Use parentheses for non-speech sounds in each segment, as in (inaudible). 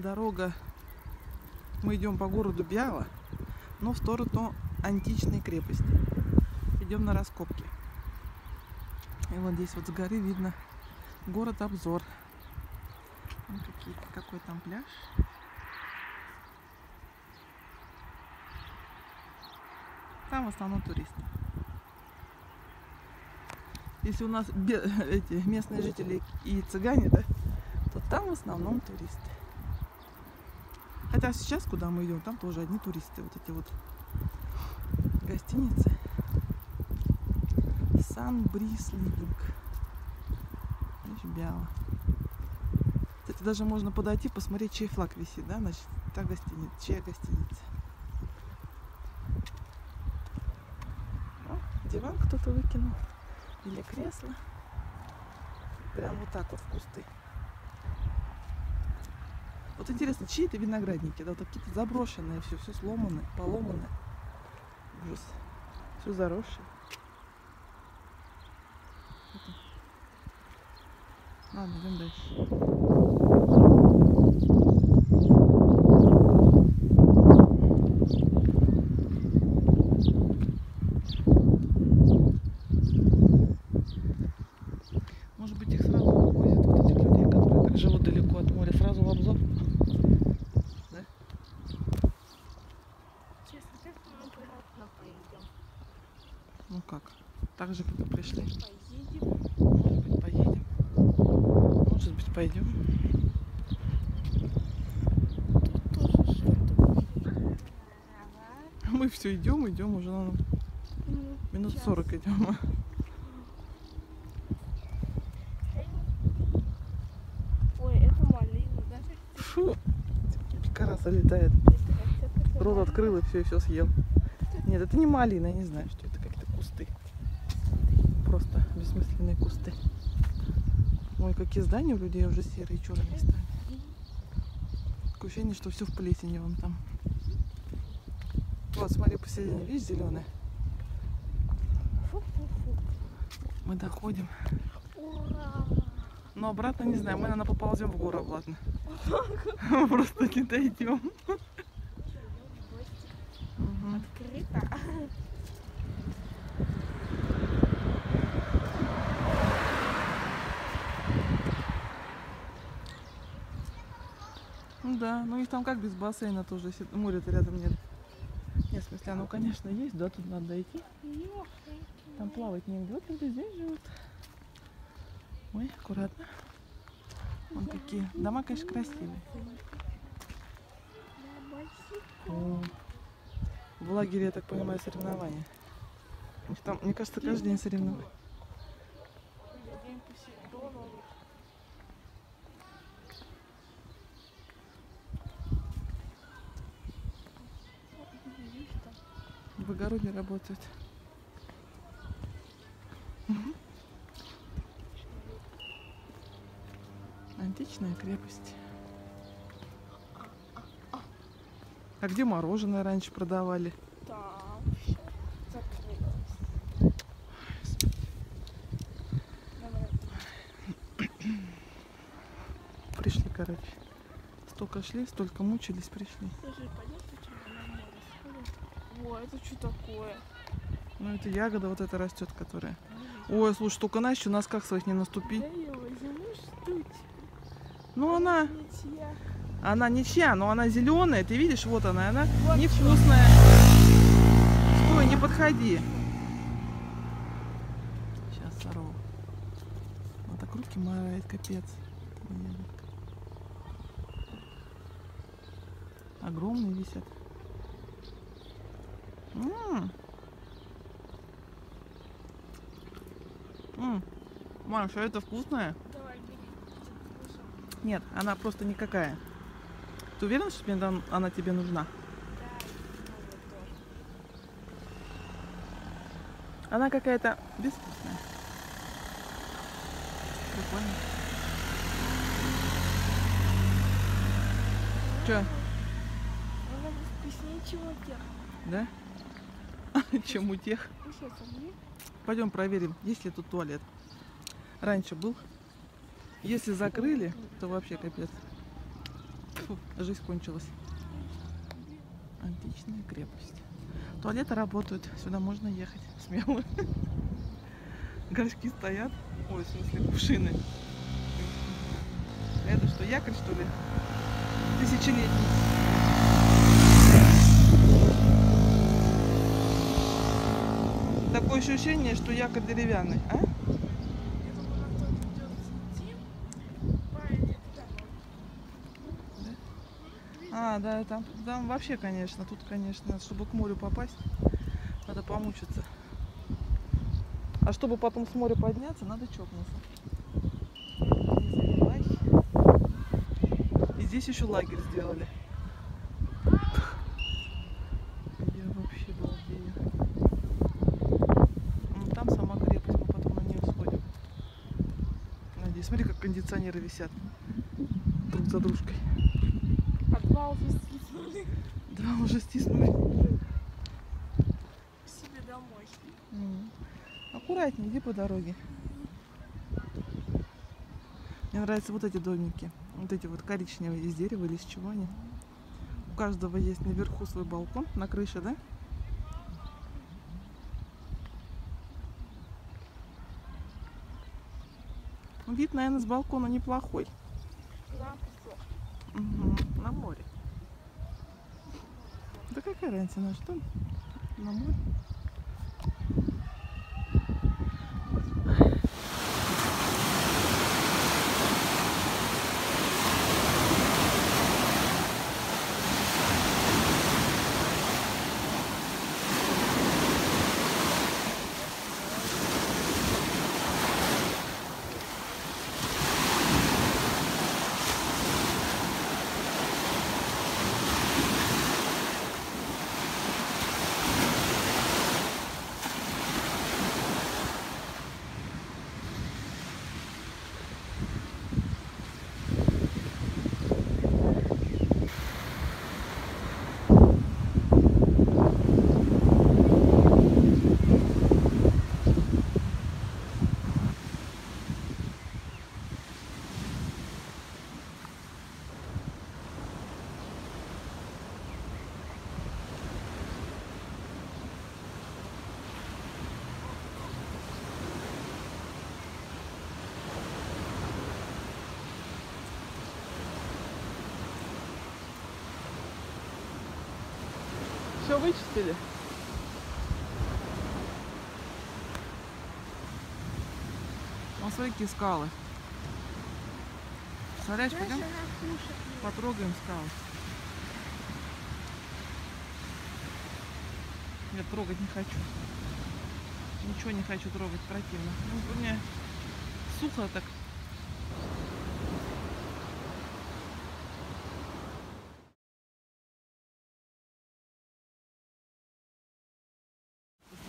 дорога. Мы идем по городу Бяла, но в сторону античной крепости. Идем на раскопки. И вот здесь вот с горы видно город обзор. Какой там пляж. Там в основном туристы. Если у нас (laughs) эти местные жители и цыгане, да, то там в основном туристы. Хотя сейчас, куда мы идем, там тоже одни туристы. Вот эти вот гостиницы. Сан Брис Living. Видишь, Бяла. Кстати, даже можно подойти, посмотреть, чей флаг висит, да? Значит, та гостиница, чья гостиница. О, диван кто-то выкинул. Или кресло. Прям вот так вот в кусты. Вот интересно, чьи это виноградники? Да, какие-то заброшенные, все, все сломанное, поломанное. Ужас. Все заросшее. Ладно, идем дальше. Может быть, их сразу вывозят, вот этих людей, которые так живут далеко от моря, сразу в обзор. Честно, как мы обратно поедем? Ну как? Так же, как и пришли. Поедем. Может быть, поедем. Может быть, пойдем. Тут тоже что-то. Мы все идем, идем уже наверно, Ну, минут Час. 40 идем. Ой, это малина, да? Фу, пикараса летает. Рот открыл и все, и все съел. Нет, это не малина, я не знаю, что это какие-то кусты. Просто бессмысленные кусты. Ой, какие здания у людей уже серые, черные стали. Такое ощущение, что все в плесени вон там. Вот, смотри, посередине, видишь. Фу-фу-фу. Мы доходим. Но обратно не знаю, мы, наверное, поползем в гору обратно. (laughs) Просто не дойдем. Мгм. Открыто. Ну да, ну их там как без бассейна тоже, если моря-то рядом нет. Нет, в смысле, оно, конечно, есть, да, тут надо идти. Там плавать негде, вот люди здесь живут. Ой, аккуратно. Вон какие. Дома, конечно, красивые. О, В лагере, я так понимаю, соревнования. Там, мне кажется, каждый день соревнования. День Посейдона. Видишь там? В огороде работают. Античная крепость. А где мороженое раньше продавали? Там. Пришли, короче. Столько шли, столько мучились, пришли. Скажи, пойдем почему на море сходим? О, это что такое? Ну, это ягода вот эта растет, которая. Ой, слушай, только на еще на носках своих не наступи. Ну, она, Ничья. она ничья, но она зеленая, ты видишь, вот она, она Вот невкусная. Стой, не подходи. Сейчас сорву. Она так руки морает, капец. Огромные висят. М. М. Маша, это вкусное? Нет, она просто никакая. Ты уверена, что тебе там- она тебе нужна? Она какая-то безвкусная. Прикольно. Че, Она вкуснее, чем у тех. да? (laughs) Чем у тех. Пойдем проверим, есть ли тут туалет. Раньше был. Если закрыли, то вообще капец. Фу, жизнь кончилась. Античная крепость. Туалеты работают, сюда можно ехать смело. (laughs) Горшки стоят. Ой, в смысле, кувшины. Это что, якорь, что ли? Тысячелетний. Такое ощущение, что якорь деревянный, а? А, да, там, там вообще, конечно, тут, конечно, чтобы к морю попасть, надо помучиться. А чтобы потом с моря подняться, надо чокнуться. И здесь еще лагерь сделали. Я вообще балдею. М, Там сама крепость, мы потом на нее сходим. Надеюсь, смотри, как кондиционеры висят друг за дружкой. А два уже стиснули Два уже стиснули. к себе домой. Аккуратнее, иди по дороге. Мне нравятся вот эти домики. Вот эти вот коричневые из дерева или из чего они. У каждого есть наверху свой балкон, на крыше, да? Вид, наверное, с балкона неплохой. Мгм, На море. Да какая разница, на что? На море. Все вычистили? Вон смотри, какие скалы. Знаешь, пойдем потрогаем скалы. Нет, трогать не хочу. Ничего не хочу трогать, противно. Ну, у меня сухо так.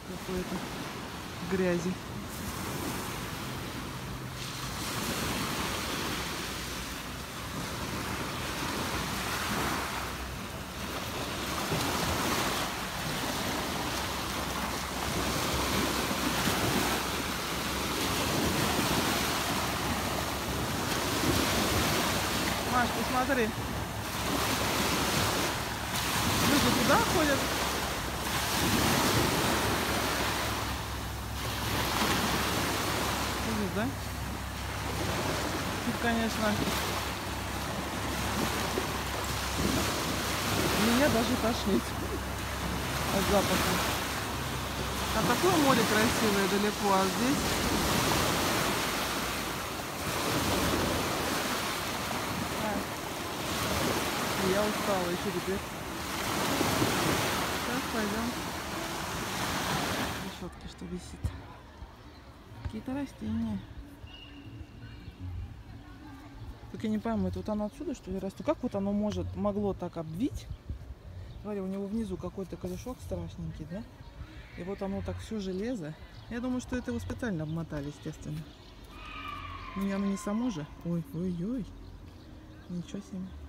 Какой-то грязи. Посмотри. Люди туда ходят. Видишь, да? Тут, конечно, меня даже тошнит от запаха. А такое море красивое далеко, а здесь Я устала еще теперь. Сейчас пойдем. Решетки, что висит. Какие-то растения. Только я не пойму, это вот оно отсюда что ли растет? Как вот оно может, могло так обвить? Смотри, у него внизу какой-то корешок страшненький, да? И вот оно так все железо. Я думаю, что это его специально обмотали, естественно. Ну, оно не само же. Ой, ой, ой. Ничего себе.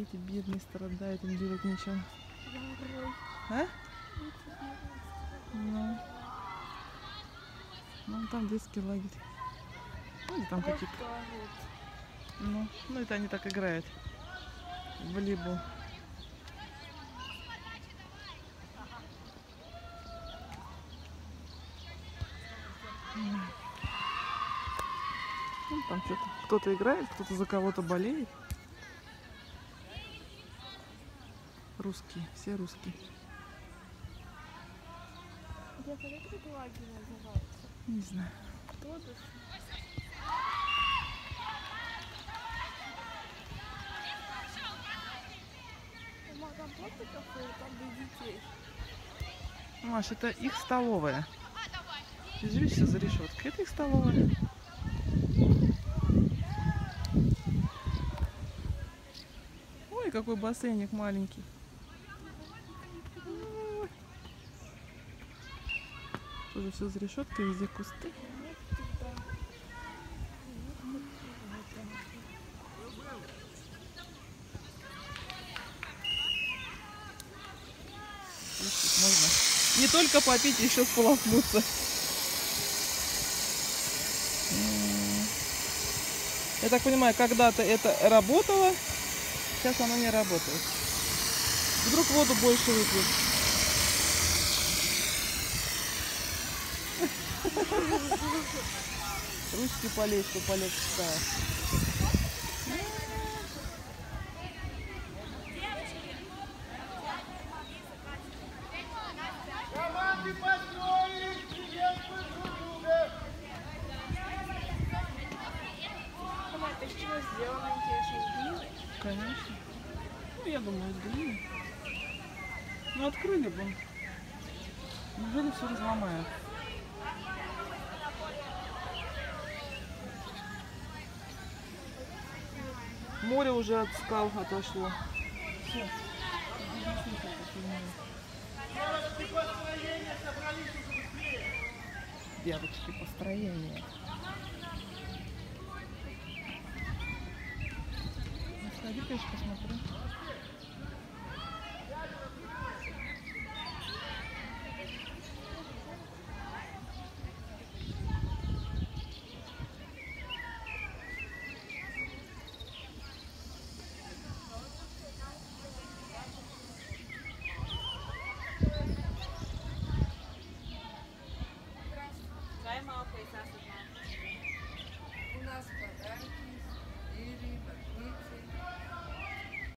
Дети бедные страдают, им делать. Нарой. А? Ну. Ну, там детский лагерь. Ну, или там какие-то. Ну, ну, это они так играют. В волейбол. Ну, там что-то кто-то играет, кто-то за кого-то болеет. Русские, все русские. Этот лагерь называется? Не знаю. Кто тут? Мама, там просто кафе, там для детей. Маш, это их столовая. Видишь, все за решеткой. Это их столовая. Ой, какой бассейник маленький. Тоже все за решеткой, везде кусты. Можно не только попить, еще сполоснуться. Я так понимаю, когда-то это работало, сейчас оно не работает. Вдруг воду больше выпьют. Ручки полей, что полегче стало. Команды построились, приветствуем друг друга. Мама, из чего сделано, интересно, из? Конечно. Ну, я думаю, из глины. Ну, открыли бы. Неужели все разломают? Море уже от скал отошло. Всё. Девочки построение. Ну, сходи, конечно, посмотри.